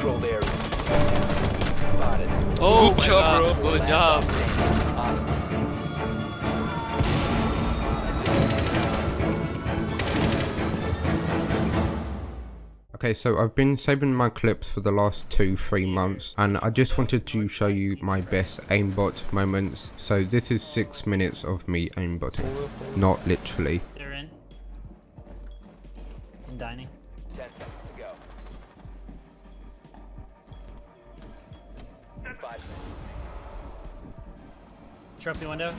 controlled area. Spotted. Oh, Good my job, God. bro. Good job. stop standing. Awesome. Okay, so I've been saving my clips for the last two, three months, and I just wanted to show you my best aimbot moments. So this is six minutes of me aimbotting, not literally. They're in. In dining. Trophy window.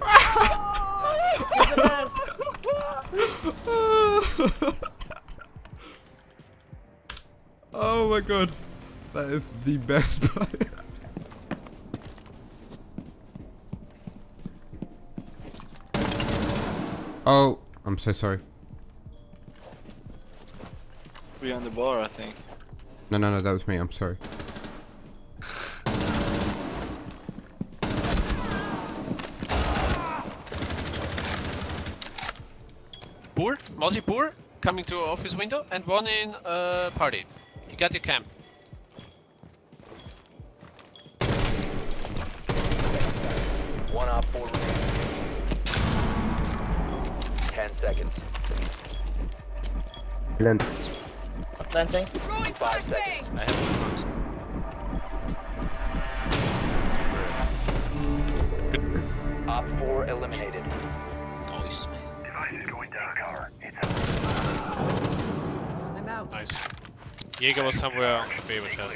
oh my god, that is the best player. oh, I'm so sorry. Behind the bar, I think. No, no, no, that was me. I'm sorry. Boer, Mozzie Boer, coming to office window, and one in uh, party. You got your camp. One op four. Ten seconds. Lancing. Five seconds. I have Op four eliminated. Nice, man. Nice. Jaeger was somewhere on B with that.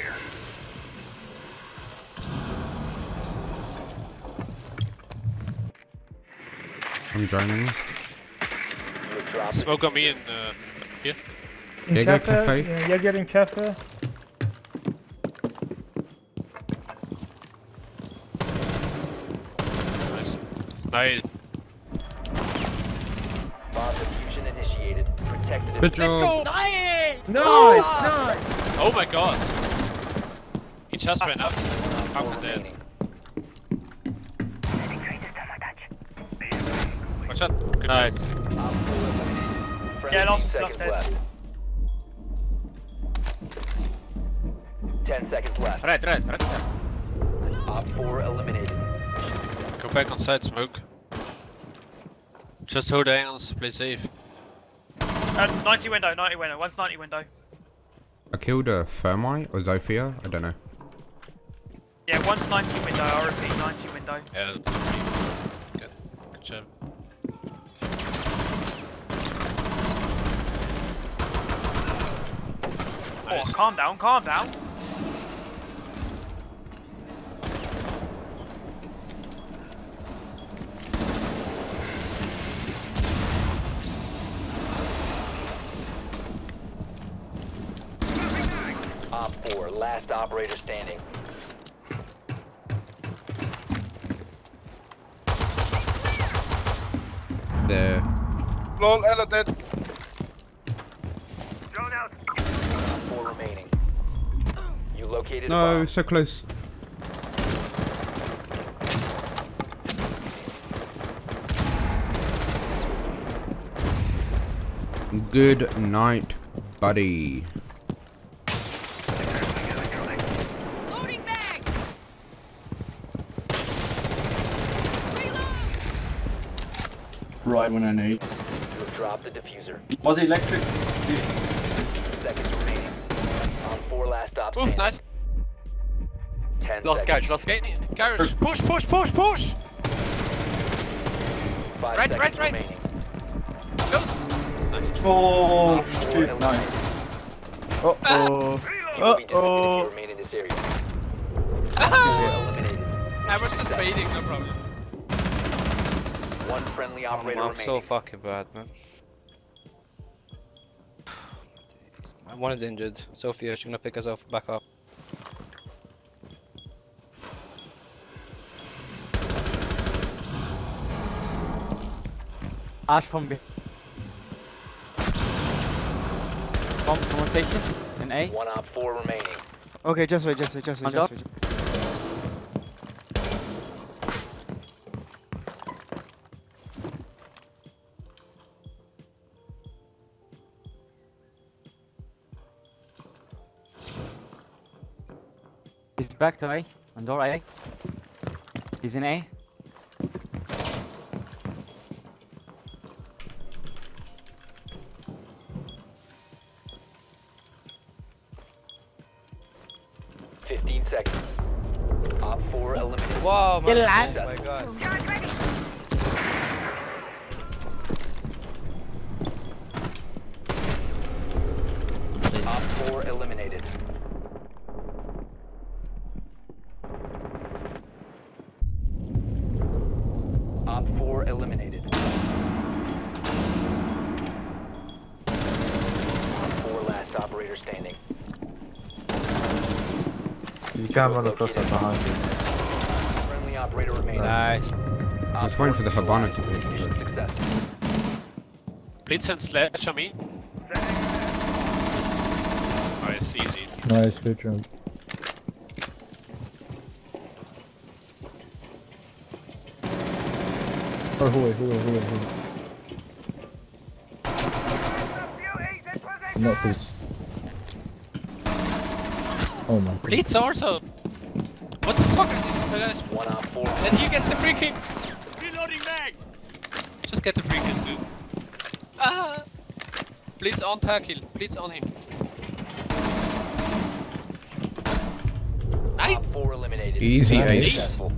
I'm joining. You have dropped Smoke on me and uh, here. In Jäger cafe, Cafe. yeah, Jäger in cafe. Nice. Nice. bomb diffusion initiated. Protect the Good diffuser. job. Nice, nice. Oh my god. He just ran up. Four I'm dead. Watch out. Good Nice. job. Op four eliminated. Friendly Yeah, lost team some stuff, Ten seconds left. Right, right, right step. Op four eliminated. Go back on side smoke. Just hold angles, play safe. Uh, 90 window, 90 window. One's 90 window. I killed a Thermite or Zofia. I don't know. Yeah, one's 90 window. I repeat, 90 window. Yeah. Good. Good job. Oh, Nice. calm down, calm down. Op four, last operator standing. There. Lol, Ela dead. Op four remaining. You located a No, so close. Good night, buddy. Right when I need. You have dropped the diffuser. Was it electric? Seconds remaining. Op four, last op Oof, nice. Ten Lost seconds. garage, lost gate. Garage. Push, push, push, push! Five Right, right, right. remaining. Close! Nice. Oh, four shit, eliminated. nice. Uh oh. You will be disappeared Uh-oh. remain in this area. Ah! Four eliminated. I was just baiting, no problem. One friendly oh, operator I'm remaining. so fucking bad, man. One is injured. Zofia, she's gonna pick us off back up. Ash from behind. Bomb from one station. In A. One op four remaining. Okay, just wait, just wait, just wait, Under. just wait. Back to A. On door A. He's in A. Fifteen seconds. Op four eliminated. Wow, man. Get it Oh out. my god. Op four eliminated. Op four eliminated. Op four last operator standing. You can't run across that behind you. Friendly operator remaining. Nice. I was waiting for the Hibana to be. Mission successful. Blitz and slash on me. Nice, easy. Nice, good job. Oh, hallway, hallway, hallway, hallway. Not please. Oh my. Blitz also! What the fuck are these guys? One op four. And he gets the free kick! Reloading mag! Just get the free kills, dude. Ah! Blitz on tackle. Blitz on him. Nice! Four eliminated. Easy ace. successful.